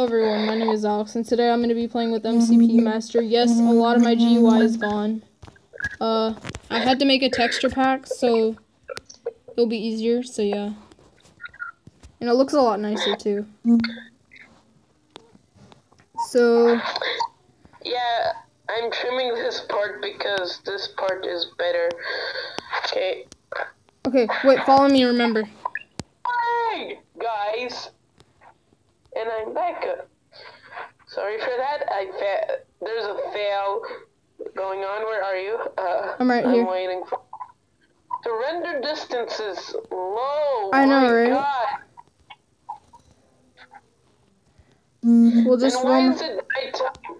Hello everyone, my name is Alex, and today I'm going to be playing with MCP mm-hmm. Master. Yes, a lot of my GUI is mm-hmm. gone. Uh, I had to make a texture pack, so it'll be easier, so yeah. And it looks a lot nicer, too. Mm-hmm. So, Yeah, I'm trimming this part because this part is better. Okay. okay, wait, follow me, remember. Hey, guys. And I'm back. Sorry for that. I fa- There's a fail going on. Where are you? Uh, I'm right I'm here. waiting for. The render distance is low. I know, My right? God. We'll just Then why is it nighttime?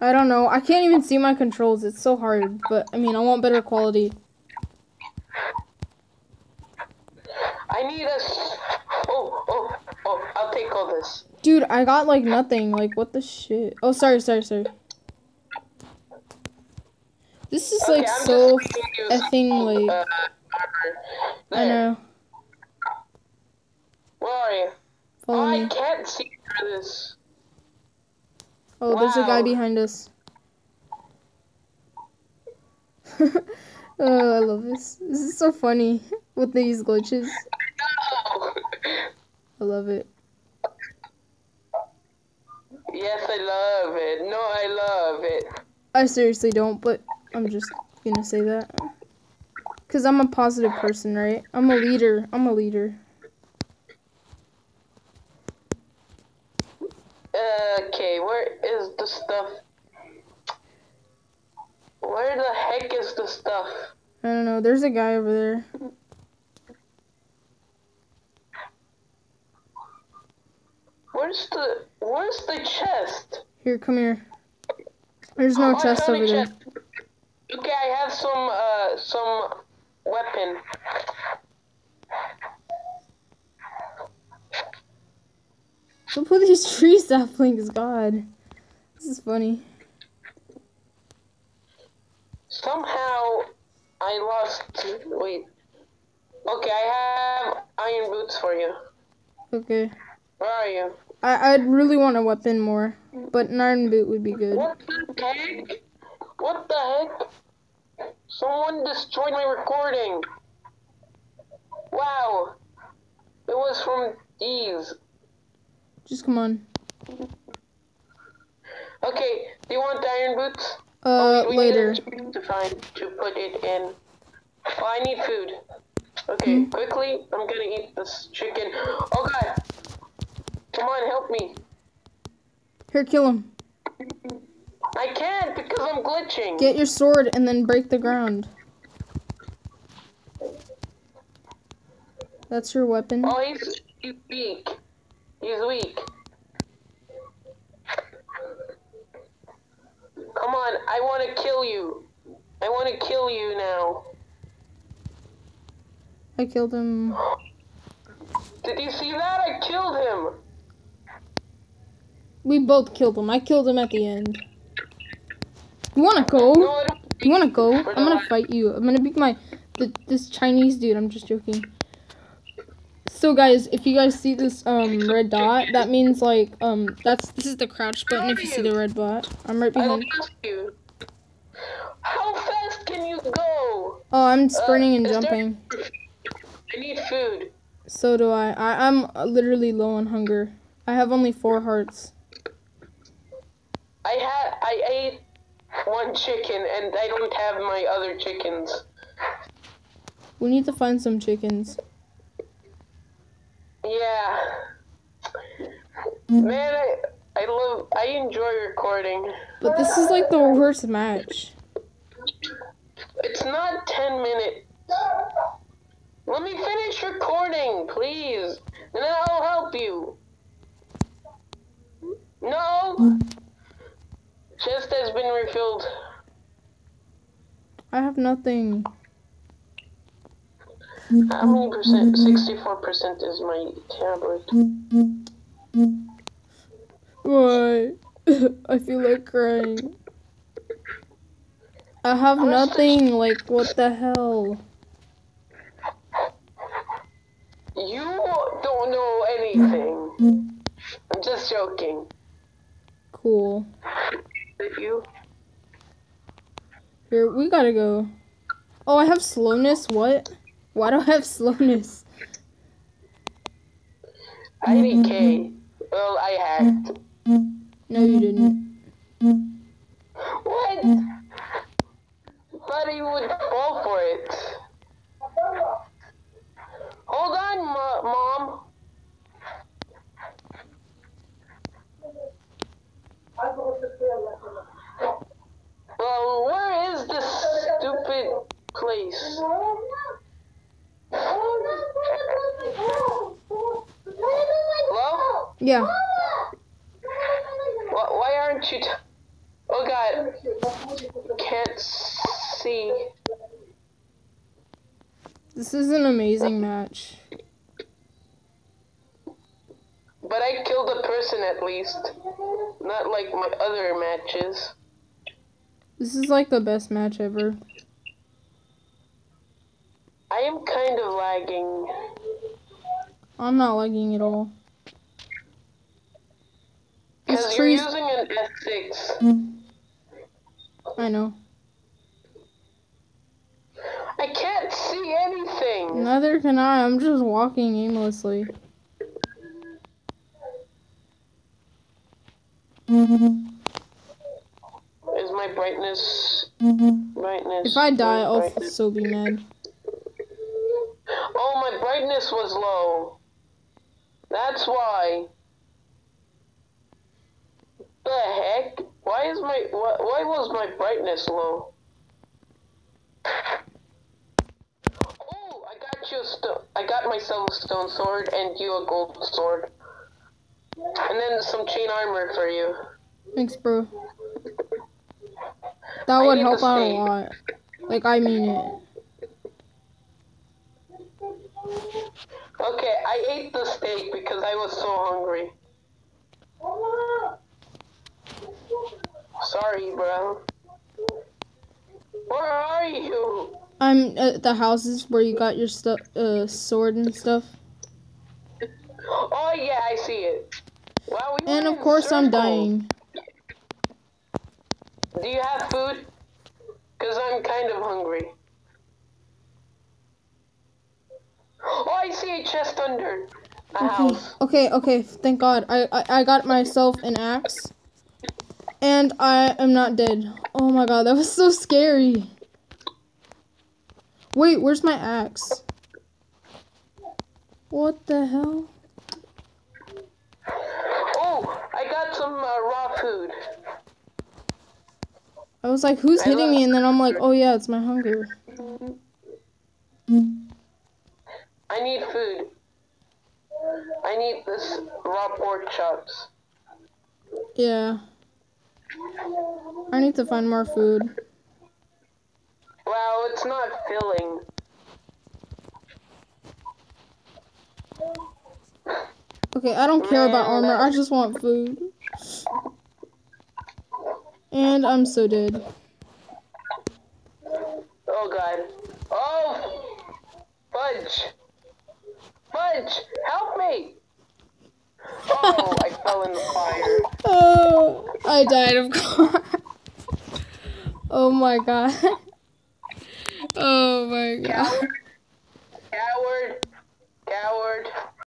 I don't know, I can't even see my controls, it's so hard, but, I mean, I want better quality. I need a. Oh, oh, oh! I'll take all this. Dude, I got, like, nothing, like, what the shit? Oh, sorry, sorry, sorry. This is, Okay, like, I'm so just making you effing, like, uh. I know. Where are you? Follow oh, I me. can't see through this. Oh, there's a guy behind us. oh, I love this. This is so funny with these glitches. I love it. yes, I love it. No, I love it. I seriously don't, but I'm just gonna say that. Because I'm a positive person, right? I'm a leader. I'm a leader. Okay, where is the stuff? Where the heck is the stuff? I don't know. There's a guy over there. Where's the Where's the chest? Here, come here. There's no Oh, chest over there. Okay, I have some uh some weapon. Look put these trees tree saplings, God. This is funny. Somehow I lost. Wait. Okay, I have iron boots for you. Okay. Where are you? I, I'd really want a weapon more, but an iron boot would be good. What the heck? What the heck? Someone destroyed my recording. Wow. It was from these. Just come on. Okay, do you want the iron boots? Uh, Oh, we later. need to find to put it in. Oh, I need food. Okay, Hmm. quickly, I'm gonna eat this chicken. Oh god! Come on, help me. Here, kill him. I can't because I'm glitching. Get your sword and then break the ground. That's your weapon. Oh, he's, he's weak. He's weak. Come on, I want to kill you. I want to kill you now. I killed him. Did you see that? I killed him. We both killed him. I killed him at the end. You wanna go? No, I don't. You wanna go? I'm gonna fight you. I'm gonna beat my the, this Chinese dude. I'm just joking. So guys, if you guys see this um red dot, that means like um that's this is the crouch button. If you see the red dot, I'm right behind. you. How fast can you go? Oh, I'm sprinting and Uh, jumping. I need food. So do I. I I'm literally low on hunger. I have only four hearts. I had I ate one chicken and I don't have my other chickens. We need to find some chickens. Yeah. Man, I I love I enjoy recording. But this is like the worst match. It's not 10 minutes. Let me finish recording, please. And then I'll help you. No. Chest has been refilled. I have nothing. How many percent? 64% is my tablet. Why? I feel like crying. I have nothing. Like, what the hell? You don't know anything. I'm just joking. Cool. You? Here, we gotta go. Oh, I have slowness? What? Why do I have slowness? I need K. Mm-hmm. Well, I hacked. No, you didn't. What? Thought he would fall for it. Hold on, Mo- Mom. Well, where is this place? Hello? Yeah. Wh- Why aren't you? T- oh God, can't see. This is an amazing match. But I killed a person at least. Not like my other matches. This is like the best match ever. I am kind of lagging. I'm not lagging at all. Because you're trees. using an S6. I know. I can't see anything. Neither can I. I'm just walking aimlessly. Is my brightness. Brightness. If I die, I'll so be mad. Oh, my brightness was low. That's why. The heck? Why is my why, why was my brightness low? Oh, I got you. I got myself a stone sword and you a gold sword, and then some chain armor for you. Thanks, bro. That I would help out a lot. Like, I mean it. Okay, I ate the steak because I was so hungry. Sorry, bro. Where are you? I'm at the houses where you got your stuff, uh, sword and stuff. Oh yeah, I see it. Wow, we And of course, I'm dying. Do you have food? Cause I'm kind of hungry. Oh, I see a chest under a Okay, house. okay, okay. Thank God. I, I, I got myself an axe. And I am not dead. Oh my god, that was so scary. Wait, where's my axe? What the hell? Oh, I got some uh, raw food. I was like, who's I hitting me? And then I'm like, oh yeah, it's my hunger. I need food. I need this raw pork chops. Yeah. I need to find more food. Wow, it's not filling. Okay, I don't care about armor. I just want food. And I'm so dead. bridge! Help me! Oh, I fell in the fire. Oh, I died, of course. Oh my god. Oh my god.